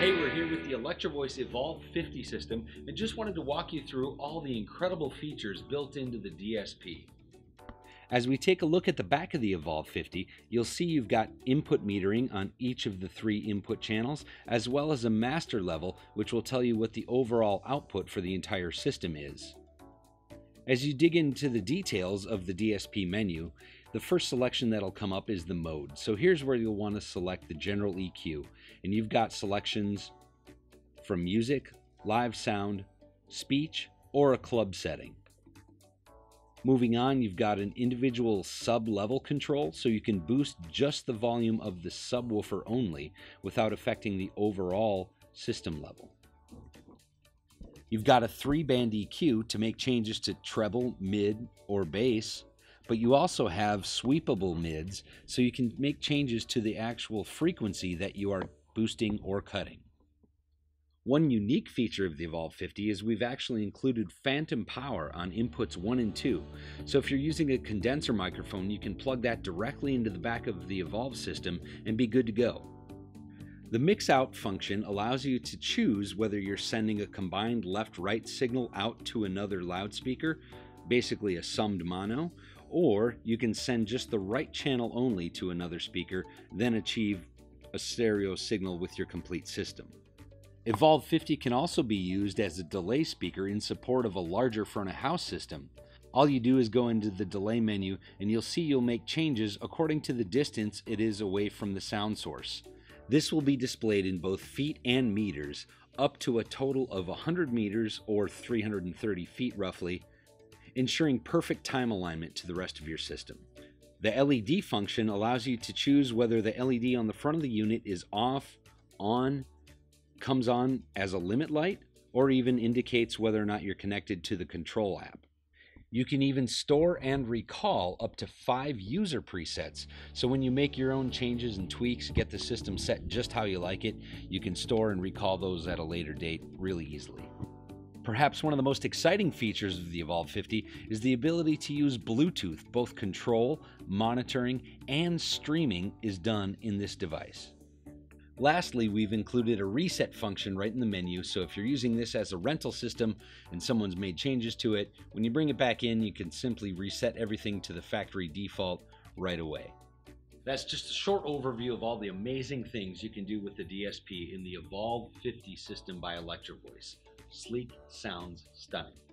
Hey, we're here with the Electro-Voice Evolve 50 system and just wanted to walk you through all the incredible features built into the DSP. As we take a look at the back of the Evolve 50, you'll see you've got input metering on each of the three input channels, as well as a master level, which will tell you what the overall output for the entire system is. As you dig into the details of the DSP menu, the first selection that'll come up is the mode. So here's where you'll want to select the general EQ, and you've got selections from music, live sound, speech, or a club setting. Moving on, you've got an individual sub-level control, so you can boost just the volume of the subwoofer only without affecting the overall system level. You've got a three-band EQ to make changes to treble, mid, or bass, but you also have sweepable mids, so you can make changes to the actual frequency that you are boosting or cutting. One unique feature of the Evolve 50 is we've actually included phantom power on inputs 1 and 2. So if you're using a condenser microphone, you can plug that directly into the back of the Evolve system and be good to go. The mix out function allows you to choose whether you're sending a combined left right signal out to another loudspeaker, basically a summed mono, or you can send just the right channel only to another speaker, then achieve a stereo signal with your complete system. Evolve 50 can also be used as a delay speaker in support of a larger front of house system. All you do is go into the delay menu and you'll see you'll make changes according to the distance it is away from the sound source. This will be displayed in both feet and meters, up to a total of 100 meters or 330 feet roughly, ensuring perfect time alignment to the rest of your system. The LED function allows you to choose whether the LED on the front of the unit is off, on, comes on as a limit light, or even indicates whether or not you're connected to the control app. You can even store and recall up to five user presets. So when you make your own changes and tweaks, get the system set just how you like it, you can store and recall those at a later date really easily. Perhaps one of the most exciting features of the Evolve 50 is the ability to use Bluetooth. Both control, monitoring, and streaming is done in this device. Lastly, we've included a reset function right in the menu, so if you're using this as a rental system and someone's made changes to it, when you bring it back in, you can simply reset everything to the factory default right away. That's just a short overview of all the amazing things you can do with the DSP in the Evolve 50 system by Electro-Voice. Sleek sounds stunning.